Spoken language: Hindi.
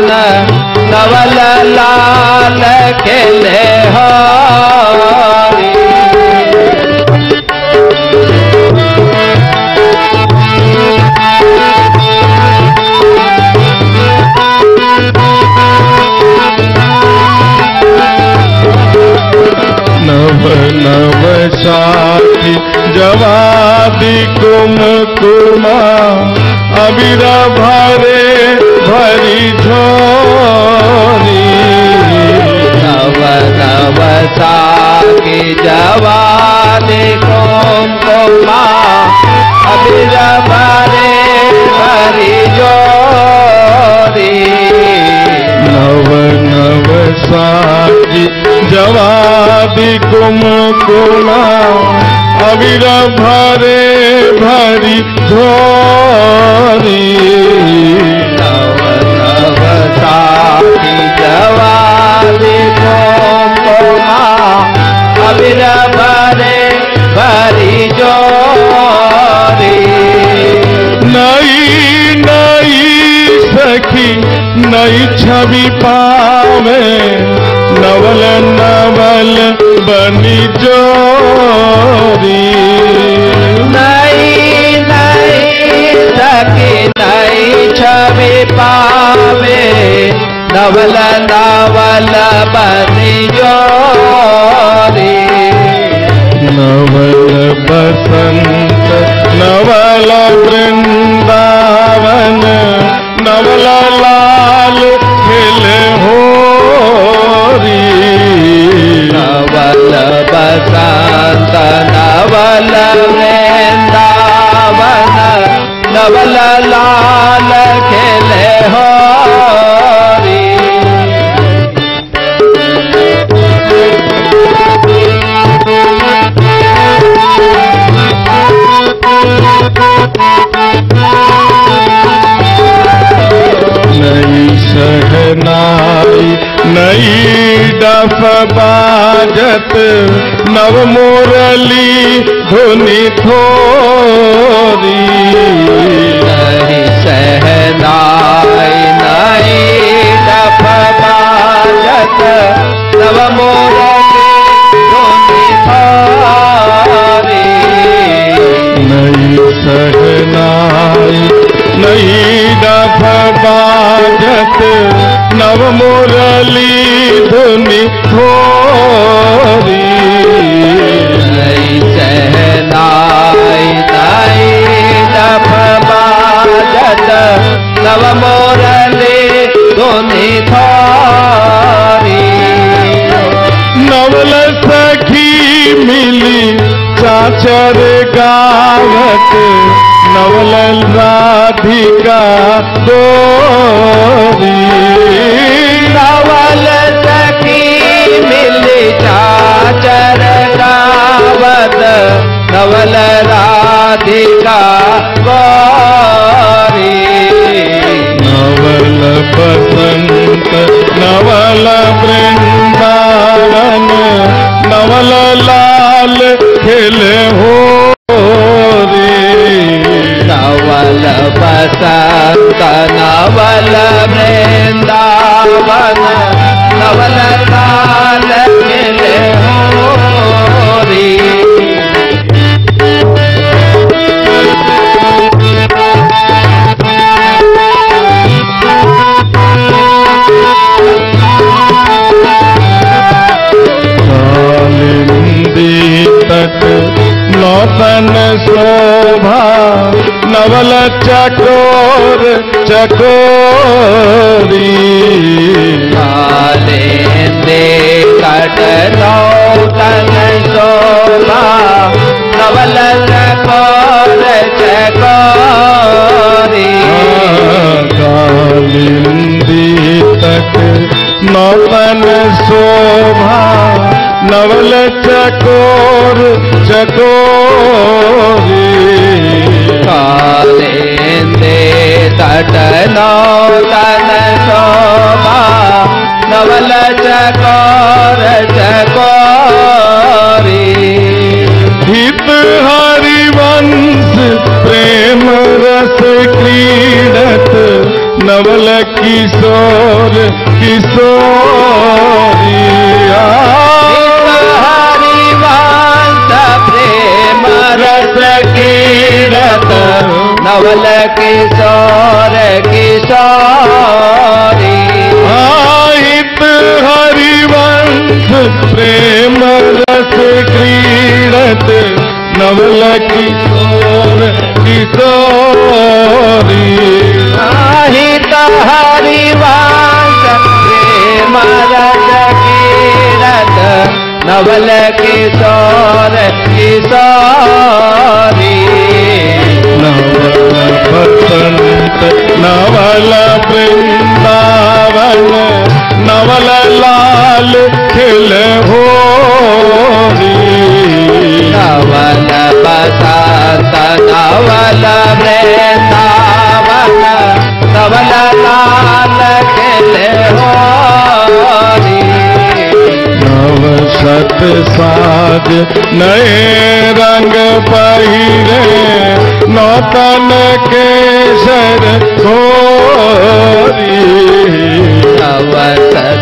वृंदावन नवल लाल खेले हरी नव नव साथी जवादी कुम कुमा अबिर भरे भरी झोरी नव नव साकी जवानी कुमकुमा अबिर भरे भरी जोरी। नव नव साथी जवादी कुम कुमा। अबिर भरे भरी झोरी नई सखी नई छवि पावे नवल नवल नवल लाल खेले होरी। नई सहनाई नई डफ बाजत नव मुरली धुनि थोरी। मुरली धुनि थोरी नव मोरली धुनि थारी नवल सखी मिली चाचर गावत नवल राधिका दोरी। नवल राधिका गौरी। नवल बसंत नवल वृंदावन नवल लाल खिले नौतन शोभा नवल चकोर चकोरी। कालेन्दे कटनौतन शोभा नवल चकोर चकोरी। कालिंदी तक नौतन शोभा नवल चकोर चकोरी कालेन्दे शोभा नवल चकोर चकोरी हित हरिवंश प्रेम रस क्रीडत नवल किशोर किशोरी। नवल किशोर किशोरी। हित हरिवंश प्रेम रस क्रीडत नवल किशोर किशोरी। हित हरिवंश प्रेम रस कीरत नवल किशोर किशोरी। नवल वृंदावन नवल लाल खिल हो नवल बसंत नवल वृंदावन नवल लाल खिले होरी। नव सत साज नए रंग पहिरे नौतन केसर गोरी नव